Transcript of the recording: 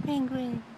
Penguin.